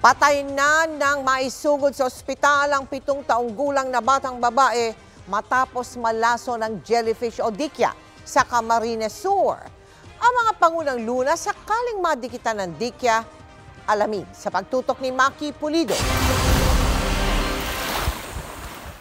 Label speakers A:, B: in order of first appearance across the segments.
A: Patay na nang maisugod sa ospital ang pitong taong gulang na batang babae matapos malaso ng jellyfish o dikya sa Camarines Sur. Ang mga pangulang luna sakaling madikitan ng dikya, alamin sa pagtutok ni Maki Pulido.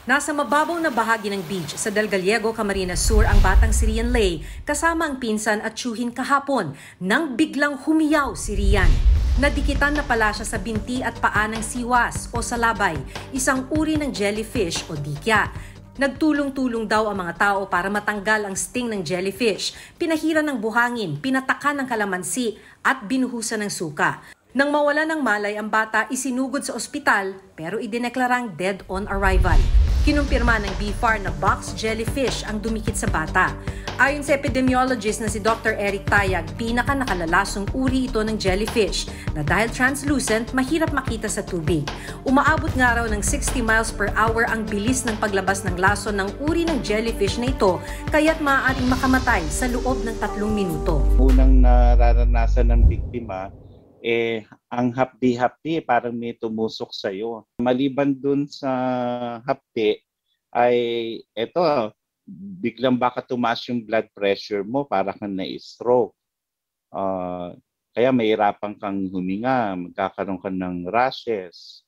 B: Nasa mababaw na bahagi ng beach sa Del Gallego, Camarines Sur ang batang si Rian Lay kasama ang pinsan at tsuhin kahapon nang biglang humiyaw si Rian. Nadikitan na pala siya sa binti at paa ng siwas o salabay, isang uri ng jellyfish o dikya. Nagtulong-tulong daw ang mga tao para matanggal ang sting ng jellyfish, pinahiran ng buhangin, pinatakan ng kalamansi at binuhusan ng suka. Nang mawala ng malay ang bata, isinugod sa ospital pero idineklarang dead on arrival. Kinumpirma ng BFAR na box jellyfish ang dumikit sa bata. Ayon sa epidemiologist na si Dr. Eric Tayag, pinaka nakalalasong uri ito ng jellyfish na dahil translucent, mahirap makita sa tubig. Umaabot nga raw ng 60 miles per hour ang bilis ng paglabas ng laso ng uri ng jellyfish na ito, kaya't maaaring makamatay sa loob ng tatlong minuto.
C: Unang nararanasan ng biktima, eh, ang hapdi-hapdi parang may tumusok sa'yo. Maliban dun sa hapdi, ay eto, biglang baka tumaas yung blood pressure mo para kang na-stroke. Uh, kaya mahirapan kang huminga, magkakaroon ka ng rashes,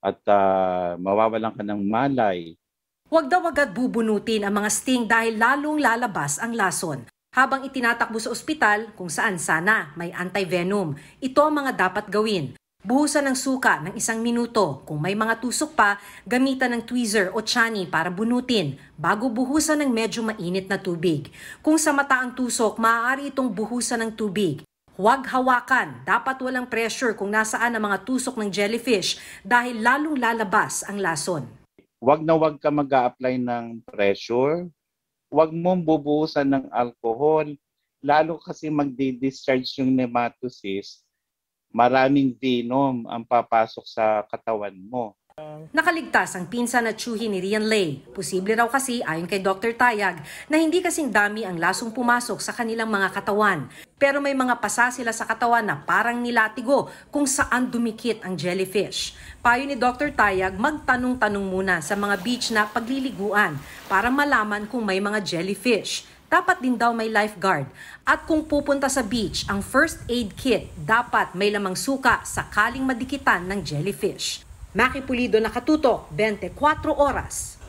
C: at uh, mawawalan ka ng malay.
B: Huwag daw agad bubunutin ang mga sting dahil lalong lalabas ang lason. Habang itinatakbo sa ospital kung saan sana may anti-venom, ito ang mga dapat gawin. Buhusan ng suka ng isang minuto. Kung may mga tusok pa, gamitan ng tweezer o chani para bunutin bago buhusan ng medyo mainit na tubig. Kung sa mata ang tusok, maaari itong buhusan ng tubig. Huwag hawakan. Dapat walang pressure kung nasaan ang mga tusok ng jellyfish dahil lalong lalabas ang lason.
C: Huwag na huwag ka mag apply ng pressure. Huwag mong bubuhusan ng alcohol. Lalo kasi magdi-discharge yung nematocyst maraming venom ang papasok sa katawan mo.
B: Nakaligtas ang pinsan at tsuhi ni Rian Lay. Posible raw kasi ayon kay Dr. Tayag na hindi kasing dami ang lasong pumasok sa kanilang mga katawan. Pero may mga pasa sila sa katawan na parang nilatigo kung saan dumikit ang jellyfish. Payo ni Dr. Tayag magtanong-tanong muna sa mga beach na pagliliguan para malaman kung may mga jellyfish dapat din daw may lifeguard. At kung pupunta sa beach, ang first aid kit dapat may lamang suka sakaling madikitan ng jellyfish. Maki Pulido nakatutok, 24 oras.